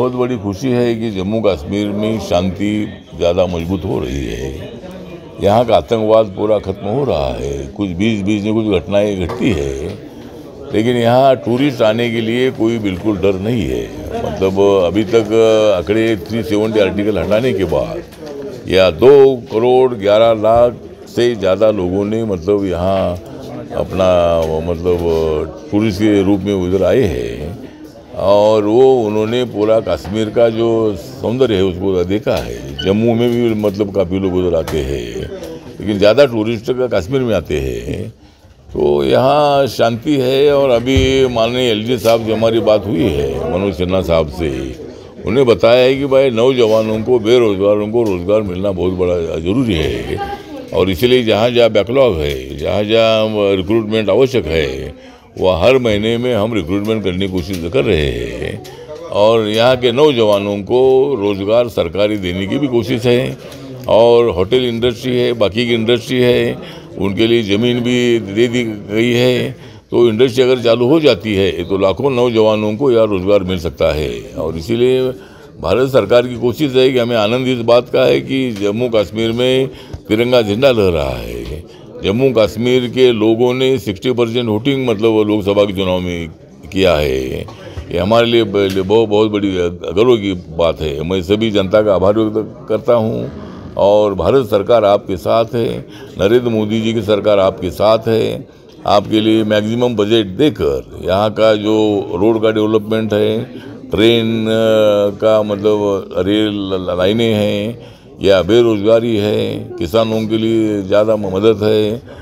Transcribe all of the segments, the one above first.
बहुत बड़ी खुशी है कि जम्मू कश्मीर में शांति ज़्यादा मज़बूत हो रही है। यहाँ का आतंकवाद पूरा खत्म हो रहा है। कुछ बीच बीच में कुछ घटनाएँ घटती है, लेकिन यहाँ टूरिस्ट आने के लिए कोई बिल्कुल डर नहीं है। मतलब अभी तक आंकड़े थ्री सेवेंटी आर्टिकल हटाने के बाद या दो करोड़ ग्यारह लाख से ज़्यादा लोगों ने मतलब यहाँ अपना मतलब टूरिस्ट के रूप में उधर आए हैं। और वो उन्होंने पूरा कश्मीर का जो सौंदर्य है, उसको देखा है। जम्मू में भी मतलब काफ़ी लोग उधर आते हैं, लेकिन ज़्यादा टूरिस्ट का कश्मीर में आते हैं। तो यहाँ शांति है और अभी माननीय एलजी साहब जो हमारी बात हुई है, मनोज सिन्हा साहब से, उन्हें बताया है कि भाई, नौजवानों को, बेरोजगारों को रोज़गार मिलना बहुत बड़ा ज़रूरी है। और इसलिए जहाँ जहाँ बैकलॉग है, जहाँ जहाँ रिक्रूटमेंट आवश्यक है वह हर महीने में हम रिक्रूटमेंट करने की कोशिश कर रहे हैं। और यहाँ के नौजवानों को रोज़गार सरकारी देने की भी कोशिश है। और होटल इंडस्ट्री है बाकी की इंडस्ट्री है, उनके लिए ज़मीन भी दे दी गई है। तो इंडस्ट्री अगर चालू हो जाती है तो लाखों नौजवानों को यहाँ रोज़गार मिल सकता है। और इसीलिए भारत सरकार की कोशिश है कि हमें आनंद इस बात का है कि जम्मू कश्मीर में तिरंगा झंडा लह रहा है। जम्मू कश्मीर के लोगों ने 60 परसेंट वोटिंग मतलब लोकसभा के चुनाव में किया है। ये हमारे लिए बहुत बहुत बड़ी गर्व की बात है। मैं सभी जनता का आभार व्यक्त करता हूँ और भारत सरकार आपके साथ है। नरेंद्र मोदी जी की सरकार आपके साथ है। आपके लिए मैक्सिमम बजट देकर यहाँ का जो रोड का डेवलपमेंट है, ट्रेन का मतलब रेल लाइनें हैं या बेरोजगारी है, किसानों के लिए ज़्यादा मदद है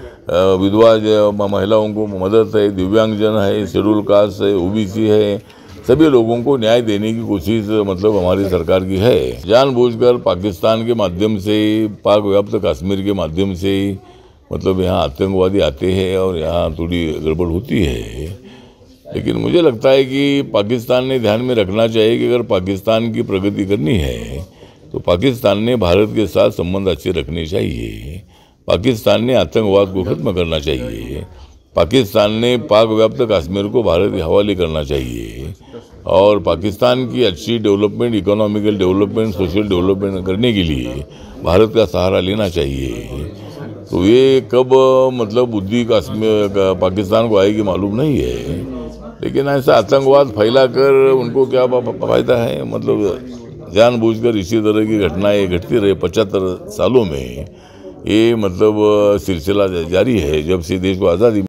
विधवा महिलाओं को मदद है, दिव्यांगजन है, शेड्यूल कास्ट है, ओबीसी है, सभी लोगों को न्याय देने की कोशिश मतलब हमारी सरकार की है। जानबूझकर पाकिस्तान के माध्यम से, पाक व्याप्त कश्मीर के माध्यम से मतलब यहाँ आतंकवादी आते हैं और यहाँ थोड़ी गड़बड़ होती है। लेकिन मुझे लगता है कि पाकिस्तान ने ध्यान में रखना चाहिए कि अगर पाकिस्तान की प्रगति करनी है तो पाकिस्तान ने भारत के साथ संबंध अच्छे रखने चाहिए। पाकिस्तान ने आतंकवाद को खत्म करना चाहिए। पाकिस्तान ने पाक व्याप्त कश्मीर को भारत के हवाले करना चाहिए। और पाकिस्तान की अच्छी development, economical development, social development करने के लिए भारत का सहारा लेना चाहिए। तो ये कब मतलब बुद्धि कश्मीर पाकिस्तान को आएगी मालूम नहीं है। लेकिन ऐसा आतंकवाद फैलाकर उनको क्या फ़ायदा है? मतलब जानबूझकर इसी तरह की घटनाएँ घटती रहे पचहत्तर सालों में। ये मतलब सिलसिला जारी है जब से देश को आज़ादी